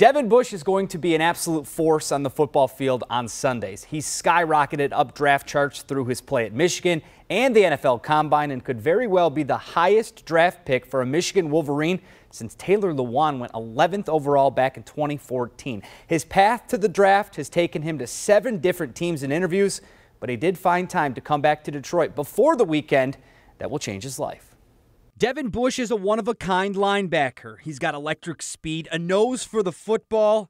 Devin Bush is going to be an absolute force on the football field on Sundays. He's skyrocketed up draft charts through his play at Michigan and the NFL Combine and could very well be the highest draft pick for a Michigan Wolverine since Taylor Lewan went 11th overall back in 2014. His path to the draft has taken him to seven different teams and interviews, but he did find time to come back to Detroit before the weekend that will change his life. Devin Bush is a one of a kind linebacker. He's got electric speed, a nose for the football,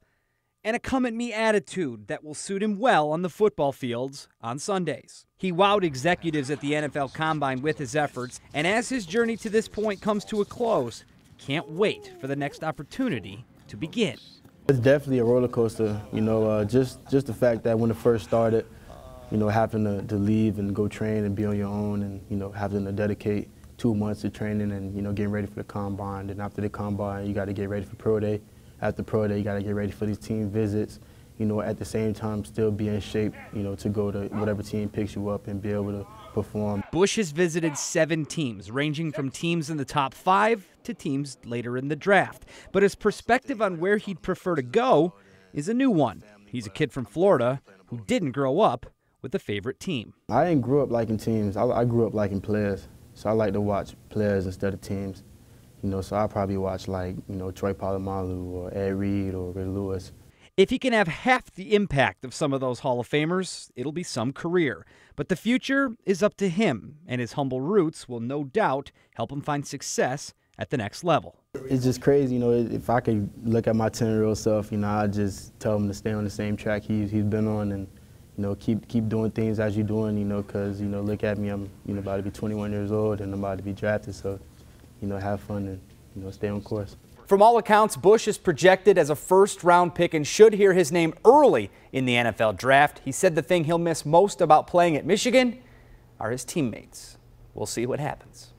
and a come at me attitude that will suit him well on the football fields on Sundays. He wowed executives at the NFL Combine with his efforts, and as his journey to this point comes to a close, can't wait for the next opportunity to begin. It's definitely a roller coaster, you know, uh, just, just the fact that when it first started, you know, having to, to leave and go train and be on your own and, you know, having to dedicate two months of training and, you know, getting ready for the combine. And after the combine, you got to get ready for pro day. After pro day, you got to get ready for these team visits. You know, at the same time, still be in shape, you know, to go to whatever team picks you up and be able to perform. Bush has visited seven teams, ranging from teams in the top five to teams later in the draft. But his perspective on where he'd prefer to go is a new one. He's a kid from Florida who didn't grow up with a favorite team. I didn't grow up liking teams. I, I grew up liking players. So I like to watch players instead of teams. You know, so I probably watch like, you know, Troy Polamalu or Ed Reed or Ray Lewis. If he can have half the impact of some of those Hall of Famers, it'll be some career. But the future is up to him, and his humble roots will no doubt help him find success at the next level. It's just crazy, you know, if I could look at my 10-year-old self, you know, I'd just tell him to stay on the same track he's, he's been on and, you know, keep keep doing things as you're doing, you know, because, you know, look at me, I'm, you know, about to be 21 years old and I'm about to be drafted, so, you know, have fun and, you know, stay on course. From all accounts, Bush is projected as a first round pick and should hear his name early in the NFL draft. He said the thing he'll miss most about playing at Michigan are his teammates. We'll see what happens.